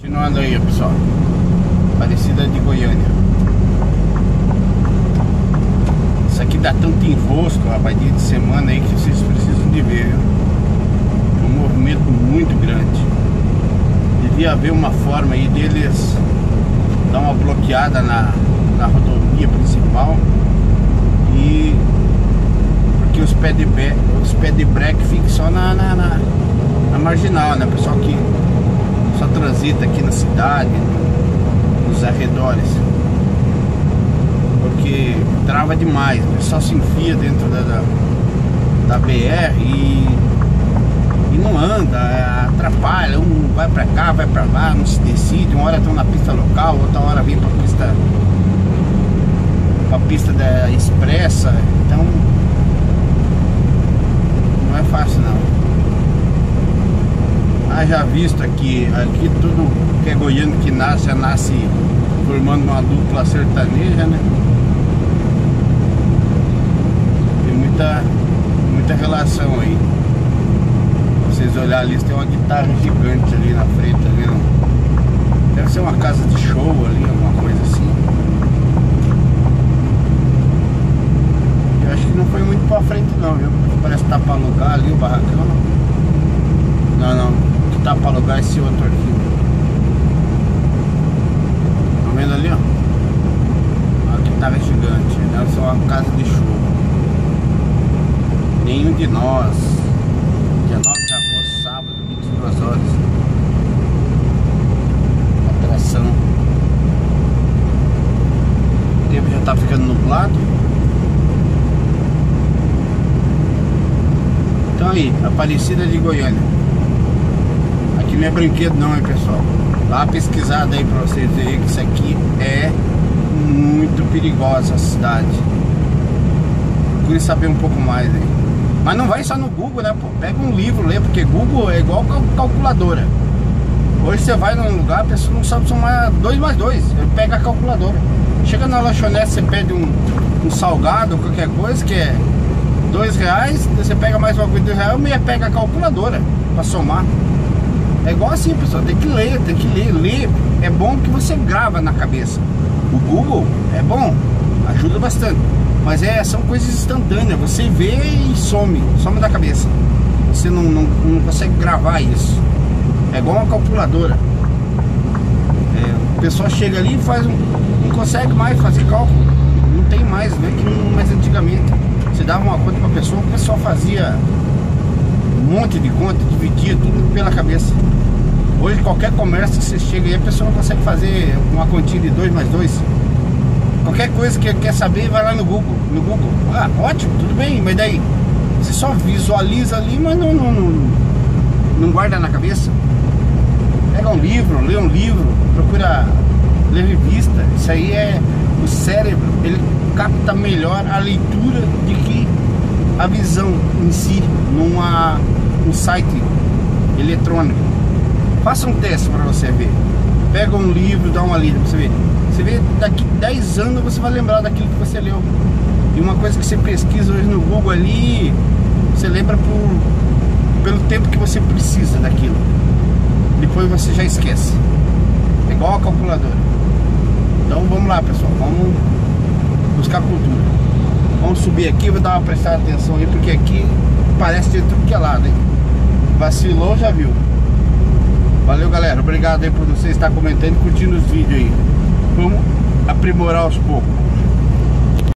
Continuando aí, pessoal. Aparecida de Goiânia. Isso aqui dá tanto enrosco, rapaz, dia de semana aí que vocês precisam de ver? É um movimento muito grande. Devia haver uma forma aí deles dar uma bloqueada na, na rodovia principal e porque os pé de, os pé de break ficam só na, na, na, na marginal, né? Pessoal que só transita aqui na cidade, nos arredores. Porque trava demais, o pessoal se enfia dentro da, da, da BR e, e não anda, é, atrapalha, um vai pra cá, vai pra lá, não se decide, uma hora estão na pista local, outra hora vem pra pista pra pista da expressa, então não é fácil não haja visto aqui, aqui tudo que é goiano que nasce, já nasce formando uma dupla sertaneja, né? Tem muita, muita relação aí. Vocês olharem ali, tem uma guitarra gigante ali na frente, ali, não? Deve ser uma casa de show ali, alguma coisa assim. Eu acho que não foi muito pra frente não, viu? Parece que tá pra alugar ali o barracão. Não, não tá para alugar esse outro aqui. Tá vendo ali, ó? A guitarra gigante. Deve ser uma casa de show. Nenhum de nós. Dia 9 de agosto, sábado, 22 horas. Atração. O tempo já tá ficando nublado. Então aí, Aparecida de Goiânia não é brinquedo não, hein, pessoal. Dá uma pesquisada aí pra vocês verem que isso aqui é muito perigosa a cidade. Procure saber um pouco mais aí. Mas não vai só no Google, né, pô? Pega um livro, lê, porque Google é igual calculadora. Hoje você vai num lugar, a pessoa não sabe somar 2 mais 2. Ele pega a calculadora. Chega na lanchonete, você pede um, um salgado, qualquer coisa, que é dois reais, você pega mais uma coisa de real e pega a calculadora para somar. É igual assim, pessoal, tem que ler, tem que ler. Ler é bom que você grava na cabeça. O Google é bom, ajuda bastante. Mas é, são coisas instantâneas, você vê e some, some da cabeça. Você não, não, não consegue gravar isso. É igual uma calculadora. É, o pessoal chega ali e faz um, não consegue mais fazer cálculo. Não tem mais, né? Que não, mais antigamente. Você dava uma conta para a pessoa, o pessoal fazia monte de conta, dividia tudo pela cabeça. Hoje qualquer comércio que você chega aí, a pessoa não consegue fazer uma continha de 2 mais 2. Qualquer coisa que quer saber, vai lá no Google. No Google. Ah, ótimo, tudo bem, mas daí você só visualiza ali, mas não, não, não, não guarda na cabeça. Pega um livro, lê um livro, procura ler revista. Isso aí é o cérebro, ele capta melhor a leitura de que a visão em si numa um site eletrônico. Faça um teste para você ver. Pega um livro, dá uma lida para você ver. Você vê, daqui 10 anos você vai lembrar daquilo que você leu. E uma coisa que você pesquisa hoje no Google ali, você lembra por, pelo tempo que você precisa daquilo. Depois você já esquece. É igual a calculadora. Então vamos lá pessoal, vamos buscar cultura. Subir aqui, vou dar uma prestada atenção aí, porque aqui parece ter tudo que é lado, hein? Vacilou, já viu. Valeu, galera. Obrigado aí por você estar comentando e curtindo os vídeos aí. Vamos aprimorar aos poucos.